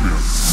Experimento.